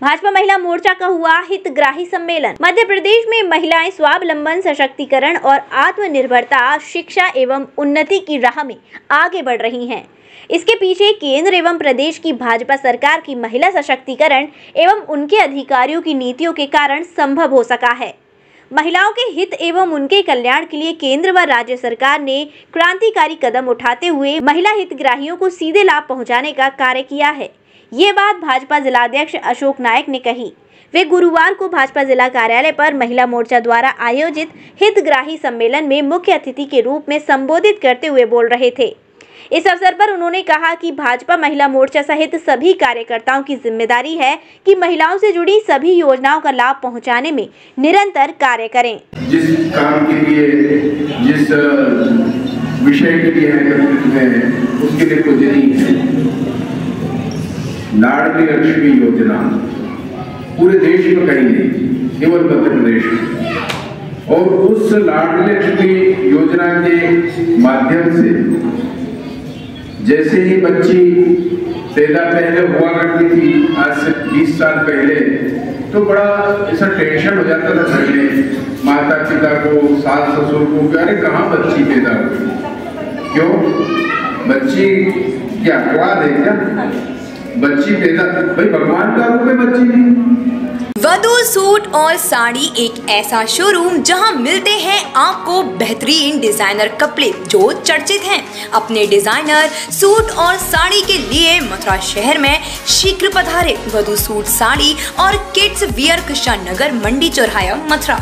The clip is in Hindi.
भाजपा महिला मोर्चा का हुआ हितग्राही सम्मेलन। मध्य प्रदेश में महिलाएँ स्वावलंबन, सशक्तिकरण और आत्मनिर्भरता, शिक्षा एवं उन्नति की राह में आगे बढ़ रही हैं। इसके पीछे केंद्र एवं प्रदेश की भाजपा सरकार की महिला सशक्तिकरण एवं उनके अधिकारियों की नीतियों के कारण संभव हो सका है। महिलाओं के हित एवं उनके कल्याण के लिए केंद्र व राज्य सरकार ने क्रांतिकारी कदम उठाते हुए महिला हितग्राहियों को सीधे लाभ पहुँचाने का कार्य किया है। ये बात भाजपा जिलाध्यक्ष अशोक नायक ने कही। वे गुरुवार को भाजपा जिला कार्यालय पर महिला मोर्चा द्वारा आयोजित हितग्राही सम्मेलन में मुख्य अतिथि के रूप में संबोधित करते हुए बोल रहे थे। इस अवसर पर उन्होंने कहा कि भाजपा महिला मोर्चा सहित सभी कार्यकर्ताओं की ज़िम्मेदारी है कि महिलाओं से जुड़ी सभी योजनाओं का लाभ पहुँचाने में निरंतर कार्य करें। जिस काम के लिए, जिस विषय के लिए उसके लिए कुछ नहीं है। लाडली लक्ष्मी योजना। पूरे देश में कहीं नहीं केवल मध्य प्रदेश में। और उस लाडली लक्ष्मी योजना के माध्यम से, जैसे ही बच्ची पैदा पहले हुआ करती थी, आज से 20 साल पहले तो बड़ा ऐसा टेंशन हो जाता था घर में। माता पिता को सास ससुर को, अरे, कहाँ बच्ची पैदा हुई? क्यों? बच्ची क्या अपवाद है क्या? बच्ची पैदा भाई, भगवान का रूप है बच्ची भी। वधु सूट और साड़ी एक ऐसा शोरूम जहाँ मिलते हैं आपको बेहतरीन डिज़ाइनर कपड़े जो चर्चित हैं। अपने डिज़ाइनर सूट और साड़ी के लिए मथुरा शहर में शीघ्र पधारे वधु सूट साड़ी और किड्स वियर कृष्णा नगर मंडी चौराया मथुरा।